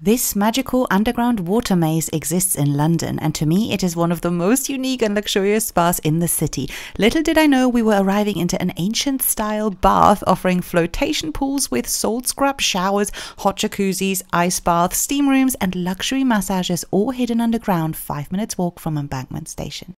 This magical underground water maze exists in London, and to me, it is one of the most unique and luxurious spas in the city. Little did I know we were arriving into an ancient style bath offering flotation pools with salt scrub showers, hot jacuzzis, ice baths, steam rooms, and luxury massages all hidden underground, five minutes walk from Embankment Station.